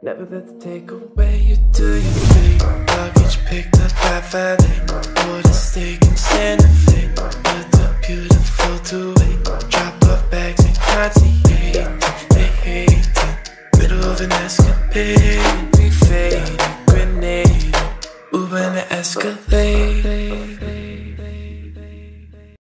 Never let the take away you do your thing. Luggage picked up by valet. Order steak and Santa Fe. But the beautiful to wait. Drop off bags and Cartier. They hate it. Middle of an escapade. We faded. Grenade. Uber in the Escalade.